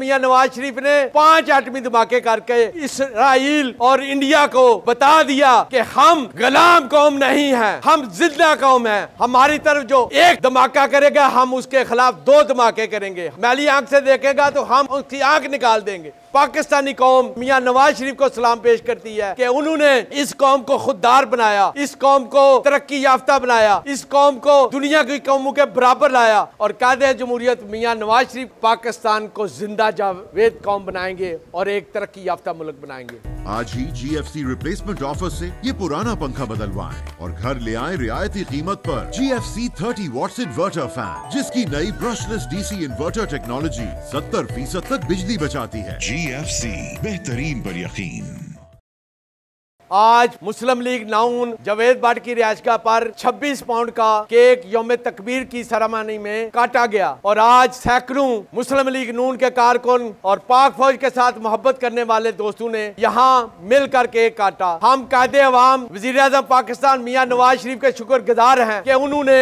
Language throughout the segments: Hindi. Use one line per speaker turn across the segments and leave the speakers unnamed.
मियाँ नवाज़ शरीफ ने पाँच एटमी धमाके करके इसराइल और इंडिया को बता दिया कि हम गुलाम कौम नहीं है, हम ज़िंदा कौम है। हमारी तरफ़ जो एक धमाका करेगा, हम उसके खिलाफ दो धमाके करेंगे। मैली आँख से देखेगा तो हम उसकी आँख निकाल देंगे। पाकिस्तानी कौम मियाँ नवाज़ शरीफ को सलाम पेश करती है कि उन्होंने इस कौम को खुददार बनाया, इस कौम को तरक्की याफ्ता बनाया, इस कौम को दुनिया की कौमों के बराबर लाया और कायद जमहूरियत मियाँ नवाज़ शरीफ पाकिस्तान को ज़िंदा जावेद कॉम बनाएँगे और एक तरक्की याफ्ता मुल्क बनाएँगे।
आज ही जीएफसी रिप्लेसमेंट ऑफ़र से ये पुराना पंखा बदलवाएँ और घर ले आए रियायती कीमत पर जीएफसी 30 वॉट्स इन्वर्टर फ़ैन जिसकी नई ब्रशलेस डीसी इन्वर्टर टेक्नोलॉजी 70 फ़ीसद तक बिजली बचाती है।
GFC बेहतरीन पर यकीन।
आज मुस्लिम लीग नाउन जवेद बाट की रियाजगा पर 26 पाउंड का केक योम तकबीर की सरामनी में काटा गया। और आज सैकड़ों मुस्लिम लीग नून के कारकुन और पाक फौज के साथ मोहब्बत करने वाले दोस्तों ने यहाँ मिलकर केक काटा। हम कायदे अवाम वज़ीर अजम पाकिस्तान, मियाँ नवाज़ शरीफ के शुक्र गुजार हैं कि उन्होंने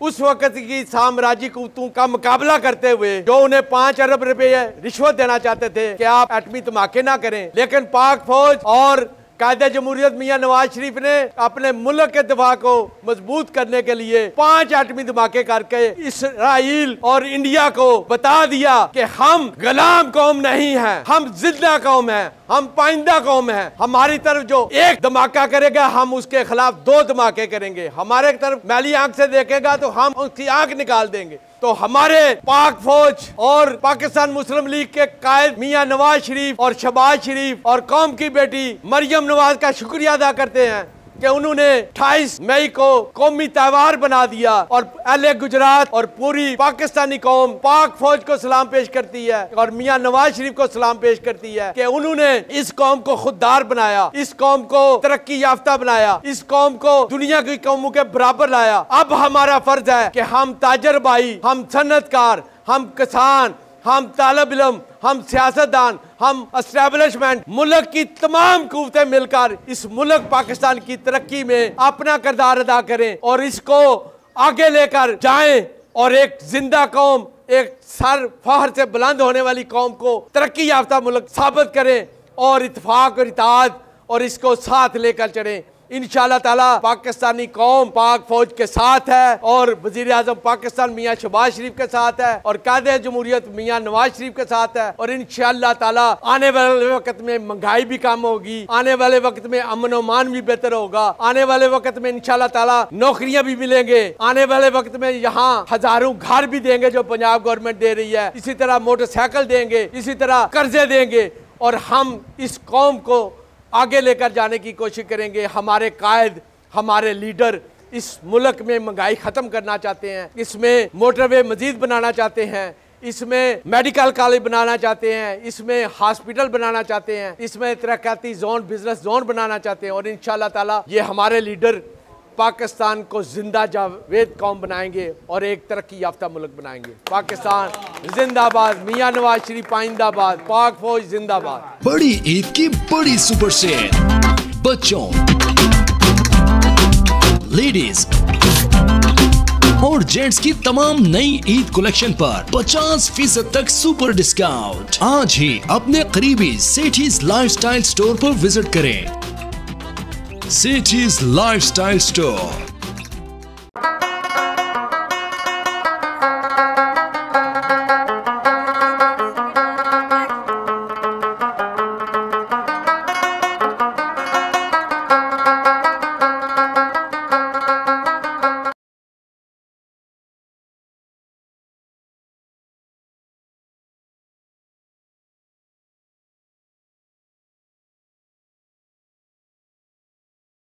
उस वक्त की साम्राज्य कुतों का मुकाबला करते हुए जो उन्हें पाँच अरब रुपए रिश्वत देना चाहते थे कि आप एटमी धमाके ना करें। लेकिन पाक फौज और कायदे जमहूरियत मियाँ नवाज़ शरीफ ने अपने मुल्क के दिफा को मज़बूत करने के लिए पाँच एटमी धमाके करके इसराइल और इंडिया को बता दिया कि हम गुलाम कौम नहीं है, हम ज़िंदा कौम है, हम पाइंदा कौम है। हमारी तरफ़ जो एक धमाका करेगा, हम उसके खिलाफ दो धमाके करेंगे। हमारे तरफ़ मैली आँख से देखेगा तो हम उसकी आँख निकाल देंगे। तो हमारे पाक फौज और पाकिस्तान मुस्लिम लीग के कायद मियाँ नवाज़ शरीफ और शबाज शरीफ और कौम की बेटी मरियम नवाज़ का शुक्रिया अदा करते हैं। कि उन्होंने 28 मई को कौमी त्यौहार बना दिया और एल गुजरात और पूरी पाकिस्तानी कौम पाक फौज को सलाम पेश करती है और मियाँ नवाज़ शरीफ को सलाम पेश करती है कि उन्होंने इस कौम को खुददार बनाया, इस कौम को तरक्की याफ्ता बनाया, इस कौम को दुनिया की कौमों के बराबर लाया। अब हमारा फ़र्ज़ है कि हम ताजर भाई, हम सन्नतकार हम किसान हम तालब इलम, हम सियासतदान, हम अस्टैब्लिशमेंट मुल्क की तमाम कुतें मिलकर इस मुल्क पाकिस्तान की तरक्की में अपना किरदार अदा करें और इसको आगे लेकर जाएँ और एक ज़िंदा कौम, एक सर फहर से बुलंद होने वाली कौम को तरक्की याफ्ता मुल्क साबित करें और इतफाक और इताद और इसको साथ लेकर चलें इन ताला पाकिस्तानी कौम पाक फौज के साथ है और वज़ीर आज़म पाकिस्तान मियाँ शबाज शरीफ के साथ है और कायद जमहूरियत मियाँ नवाज़ शरीफ के साथ है और इन ताला आने वाले वक्त में महँगाई भी कम होगी, आने वाले वक्त में अमन अमान भी बेहतर होगा, आने वाले वक्त में इन ताला नौकरियाँ भी मिलेंगे, आने वाले वक्त में यहाँ हज़ारों घर भी देंगे जो पंजाब गवर्नमेंट दे रही है, इसी तरह मोटरसाइकिल देंगे, इसी तरह कर्जे देंगे और हम इस कौम को आगे लेकर जाने की कोशिश करेंगे। हमारे कायद, हमारे लीडर इस मुल्क में महँगाई ख़त्म करना चाहते हैं। इसमें मोटरवे मजीद बनाना चाहते हैं। इसमें मेडिकल कॉलेज बनाना चाहते हैं। इसमें हॉस्पिटल बनाना चाहते हैं। इसमें तरक्याती जोन, बिज़नेस जोन बनाना चाहते हैं। और इन ताला ये हमारे लीडर पाकिस्तान को ज़िंदा जावेद कौम बनाएँगे और एक तरक्की याफ्ता मुल्क बनाएँगे। पाकिस्तान जिंदाबाद, मियाँ नवाज़ शरीफ आइंदाबाद, पाक फौज जिंदाबाद।
बड़ी ईद की बड़ी सुपर सेल, बच्चों, लेडीज़ और जेंट्स की तमाम नई ईद कलेक्शन पर 50 फ़ीसद तक सुपर डिस्काउंट। आज ही अपने करीबी सेठीज लाइफस्टाइल स्टोर पर विज़िट करें। City's Lifestyle Store.